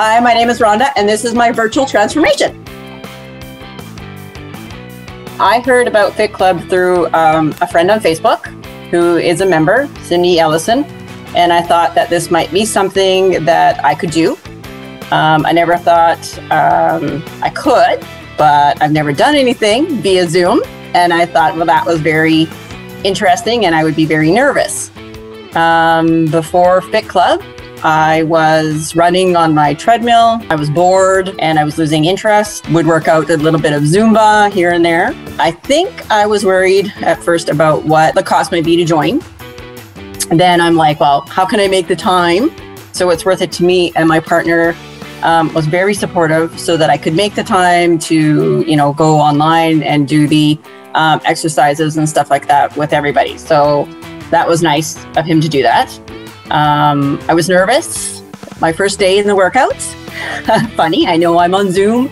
Hi, my name is Rhonda, and this is my virtual transformation. I heard about Fit Club through um, a friend on Facebook who is a member, Cindy Ellison, and I thought that this might be something that I could do. Um, I never thought um, I could, but I've never done anything via Zoom, and I thought, well, that was very interesting, and I would be very nervous. Um, before Fit Club, I was running on my treadmill. I was bored and I was losing interest. Would work out a little bit of Zumba here and there. I think I was worried at first about what the cost might be to join. Then I'm like, well, how can I make the time so it's worth it to me? And my partner um, was very supportive so that I could make the time to, you know, go online and do the um, exercises and stuff like that with everybody. So that was nice of him to do that. Um, I was nervous. My first day in the workouts. Funny, I know I'm on Zoom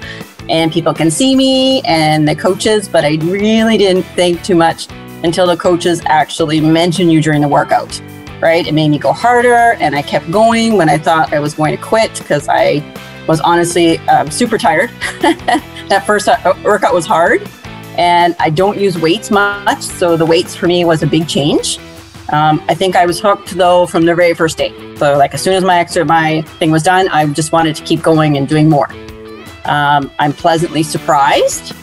and people can see me and the coaches, but I really didn't think too much until the coaches actually mention you during the workout, right? It made me go harder and I kept going when I thought I was going to quit because I was honestly um, super tired. that first uh, workout was hard and I don't use weights much. So the weights for me was a big change. Um, I think I was hooked though from the very first day. So like as soon as my extra my thing was done, I just wanted to keep going and doing more. Um, I'm pleasantly surprised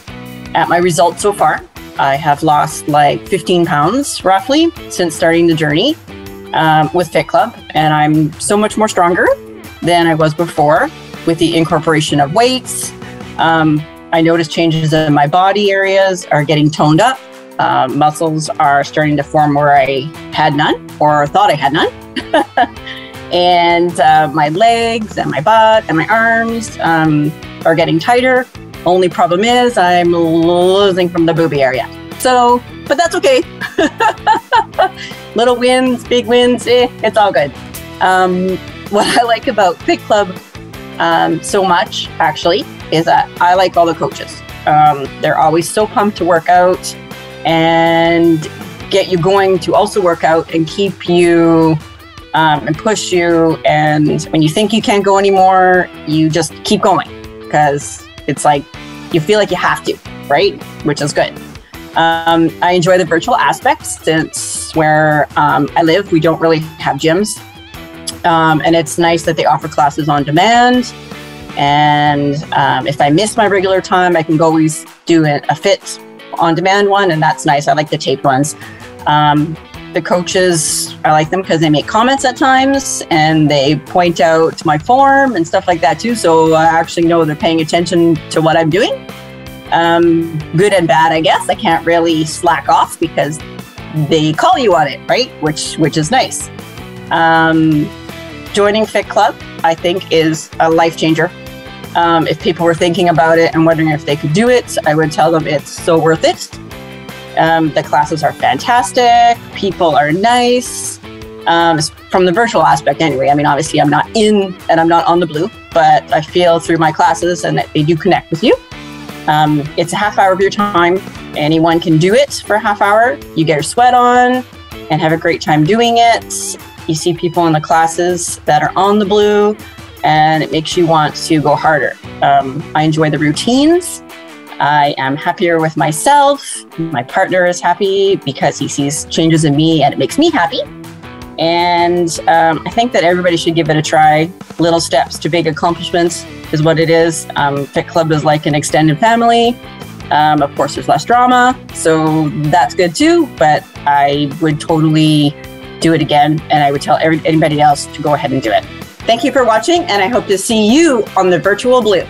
at my results so far. I have lost like 15 pounds roughly since starting the journey um, with Fit Club, and I'm so much more stronger than I was before with the incorporation of weights. Um, I noticed changes in my body areas are getting toned up uh, muscles are starting to form where I had none or thought I had none. and uh, my legs and my butt and my arms um, are getting tighter. Only problem is I'm losing from the booby area. So, but that's okay. Little wins, big wins, eh, it's all good. Um, what I like about Fit Club um, so much, actually, is that I like all the coaches. Um, they're always so pumped to work out and get you going to also work out and keep you um, and push you. And when you think you can't go anymore, you just keep going because it's like you feel like you have to, right? Which is good. Um, I enjoy the virtual aspects since where um, I live, we don't really have gyms. Um, and it's nice that they offer classes on demand. And um, if I miss my regular time, I can go always do a fit on demand one, and that's nice. I like the taped ones. Um, the coaches, I like them because they make comments at times and they point out my form and stuff like that too. So I actually know they're paying attention to what I'm doing. Um, good and bad, I guess. I can't really slack off because they call you on it, right? Which which is nice. Um, joining Fit Club, I think, is a life changer um, if people were thinking about it and wondering if they could do it, I would tell them it's so worth it. Um, the classes are fantastic. People are nice. Um, from the virtual aspect, anyway. I mean, obviously, I'm not in and I'm not on the blue, but I feel through my classes and that they do connect with you. Um, it's a half hour of your time. Anyone can do it for a half hour. You get your sweat on and have a great time doing it. You see people in the classes that are on the blue and it makes you want to go harder. Um, I enjoy the routines. I am happier with myself. My partner is happy because he sees changes in me and it makes me happy. And um, I think that everybody should give it a try. Little steps to big accomplishments is what it is. Um, Fit Club is like an extended family. Um, of course, there's less drama, so that's good too. But I would totally do it again, and I would tell every, anybody else to go ahead and do it. Thank you for watching, and I hope to see you on the virtual blue.